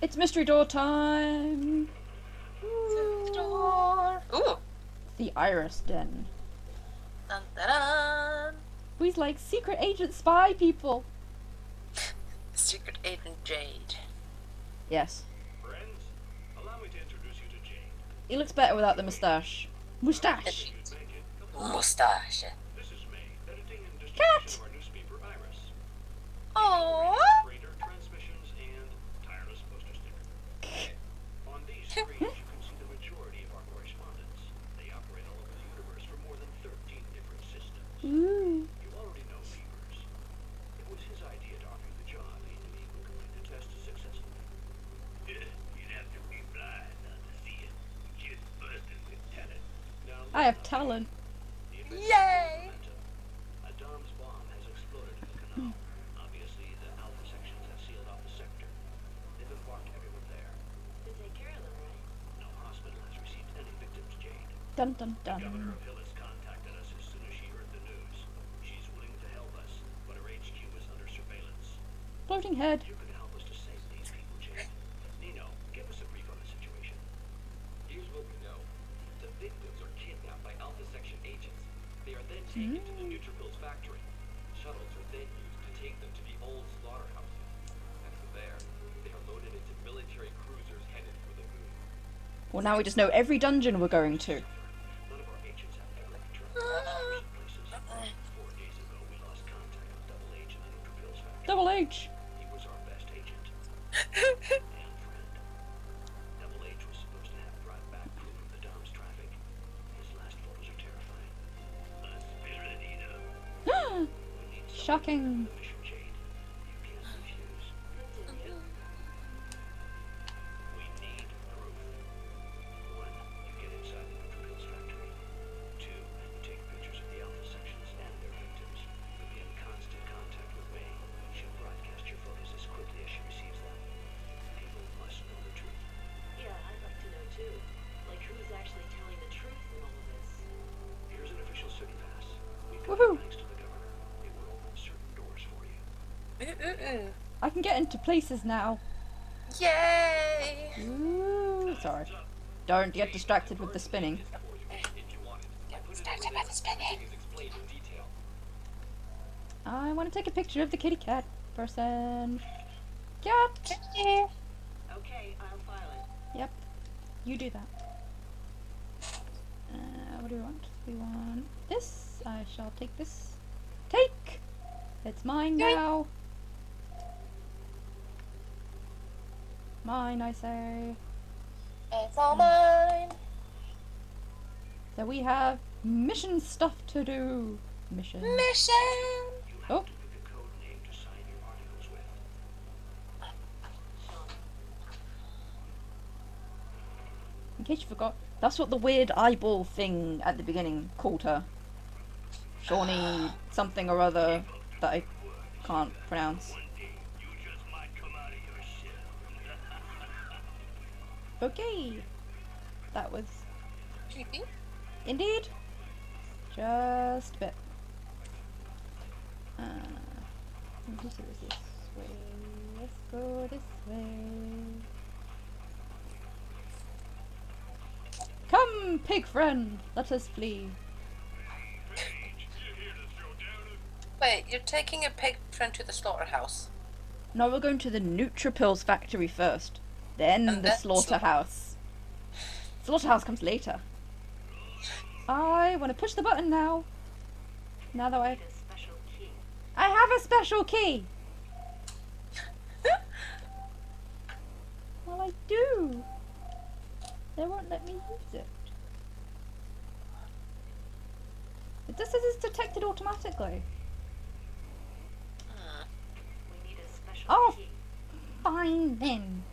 It's mystery door time. Door. Ooh. The Iris Den. Dun, dun, dun. We's like secret agent spy people. Secret Agent Jade. Yes. Friends, allow me to introduce you to Jade. He looks better without the moustache. Moustache. You'd make it. Come on. Mustache. This is May, editing and distribution Cat. of our newspaper Iris. Oh. On these screens, you can see the majority of our correspondence. They operate all over the universe for more than 13 different systems. Ooh. You already know Beavers. It was his idea to offer you the job. He knew you would complete the test successfully. You'd have to be blind not to see it. Just busted with talent. Now, I have talent. the adventure Yay! momentum. A DomZ bomb has exploded in the canal. Obviously, the Alpha sections have sealed off the sector. They've embarked everyone there. To take care of them, right? No hospital has received any victims, Jade. Dun dun governor dun. of Hillys contacted us as soon as she heard the news. She's willing to help us, but her HQ is under surveillance. Floating head. You can help us to save these people, Jade. Nino, give us a brief on the situation. Here's what we know. The victims are kidnapped by Alpha Section agents. They are then taken to the hmm. Nutripills factory. Shuttles are then used to take them to the old slaughterhouse. And from there, they are loaded into military cruisers headed for the moon. Well, now we just know every dungeon we're going to. Double H. He was our best agent and friend. Double H was supposed to have brought back proof of the DomZ traffic. His last photos are terrifying. A spirit eater. We need someone Shocking. Can get into places now. Yay! Ooh. Sorry. Don't get distracted with the spinning. Started by the spinning. Is explained in detail. I want to take a picture of the kitty cat person. Cat. Kitty. Okay, I'll file it. Yep. You do that. Uh, what do we want? We want this. I shall take this. Take! It's mine Yoink. now. Mine, I say. It's all mine. So we have mission stuff to do. Mission. Mission. Oh. to pick a code name to sign your articles with. In case you forgot, that's what the weird eyeball thing at the beginning called her. Shawnee something or other that I can't pronounce. Okay. That was Creepy. indeed just a bit. Uh, let's go this way. Let's go this way. Come, pig friend, let us flee. Wait, you're taking a pig friend to the slaughterhouse. No, we're going to the Nutripills factory first, then And the then slaughterhouse. Slaughterhouse comes later. I want to push the button now. Now that I Need a special key. I have a special key. well, I do. They won't let me use it. It just says it's detected automatically. Ah, we need a special Oh. key. Fine then.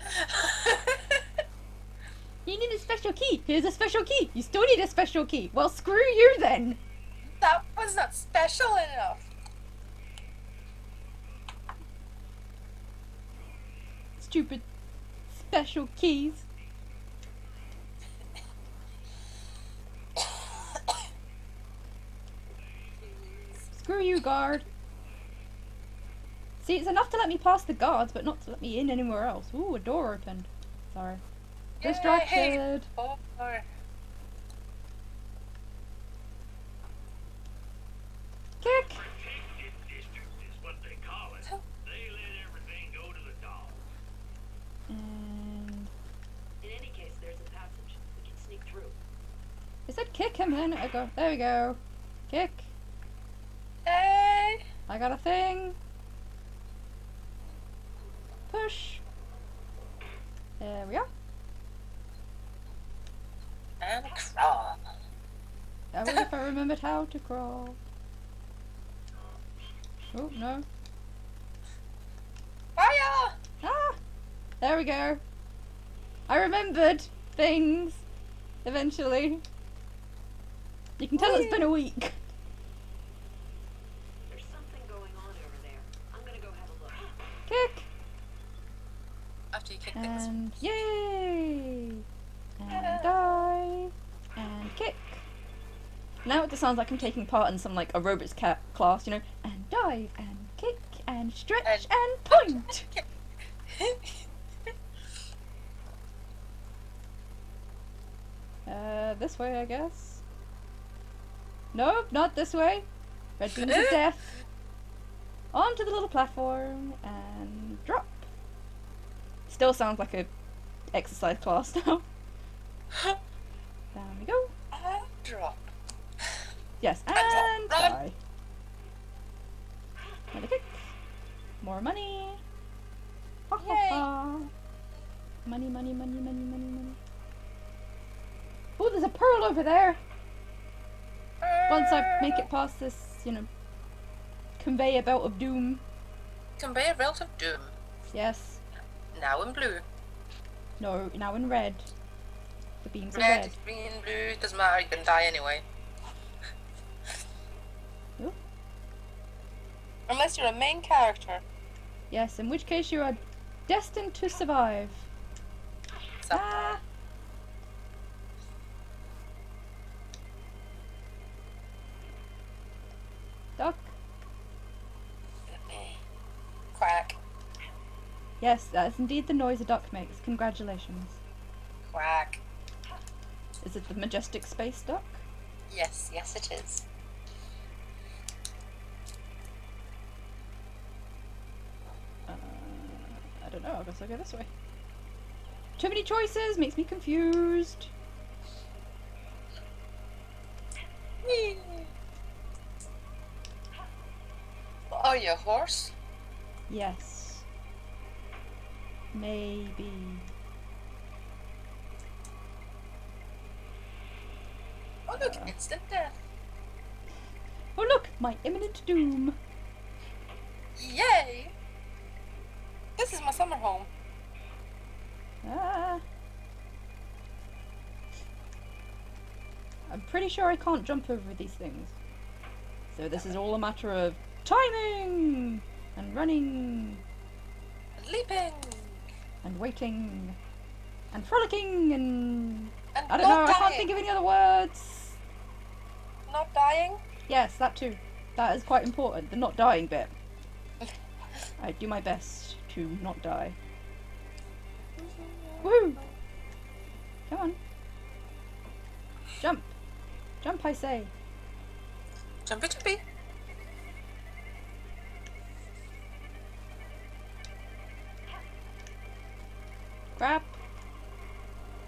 You need a special key. Here's a special key. You still need a special key. Well, screw you then. that was not special enough. Stupid special keys. Screw you, guard. See, it's enough to let me pass the guards, but not to let me in anywhere else. Ooh, a door opened. Sorry. Yay! Distracted. Oh, or- Kick. Protected is what they call it. They let everything go to the dogs. And In any case, there's a passage. We can sneak through. it said kick him a minute ago. There we go. Kick. Hey! I got a thing. Push. There we are. And crawl. I wonder if I remembered how to crawl. Oh, no. Fire! Ah! There we go. I remembered things. Eventually. You can tell it's been a week. There's something going on over there. I'm gonna go have a look. Kick. After you kick things. And yay! And die. And kick. Now it just sounds like I'm taking part in some like aerobics ca- class, you know. And dive and kick and stretch And- and point. Uh, this way, I guess. Nope, not this way. Red beams of death. Onto the little platform and drop. Still sounds like a exercise class now. there we go. and drop. Yes, and die. Another kick. More money. Ha ha Yay. ha. Money, money, money, money, money, money. Oh, there's a pearl over there. Once I make it past this, you know, conveyor belt of doom. Conveyor belt of doom. Yes. Now in blue. No, now in red. The beams are Red, red. green, blue, doesn't matter, you're gonna die anyway. Ooh. Unless you're a main character. Yes, in which case you are destined to survive. Ah. Yes, that is indeed the noise a duck makes. Congratulations. Quack. Is it the majestic space duck? Yes, yes it is. Uh, I don't know. I guess I'll go this way. Too many choices makes me confused. Are you a horse? Yes. Maybe. Oh look, instant death. Oh look, my imminent doom. Yay! This is my summer home. Ah. I'm pretty sure I can't jump over these things. So this is all a matter of timing and running Leaping and waiting and frolicking and and I don't know, not I can't think of any other words. Not dying. Yes, that too. That is quite important. The not dying bit. I do my best to not die. Woo! Come on. Jump. Jump, I say. Jumpy jumpy. Crap.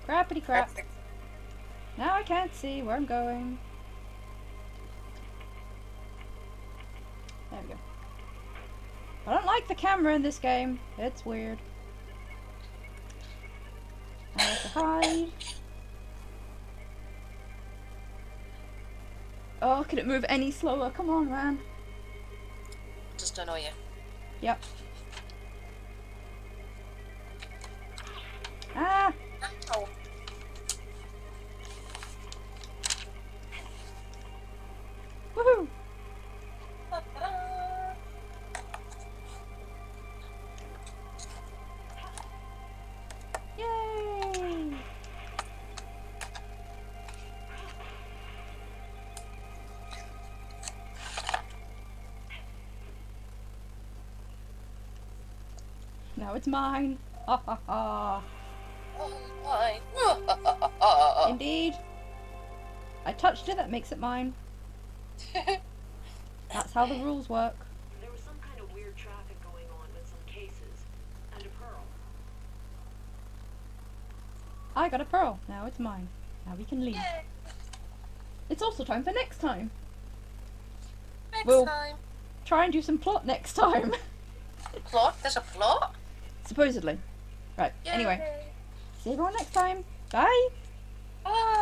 Crappity crap. Now I can't see where I'm going. There we go. I don't like the camera in this game. It's weird. I have to hide. Oh, can it move any slower? Come on, man. Just don't you. Yep. Now it's mine. Ha ha ha. Oh my. Indeed. I touched it, that makes it mine. That's how the rules work. There was some kind of weird traffic going on with some cases. And a pearl. I got a pearl. Now it's mine. Now we can leave. Yay. It's also time for next time. Next Well- time. Try and do some plot next time. Plot? There's a plot? Supposedly. Right, anyway. See everyone next time. Bye! Bye.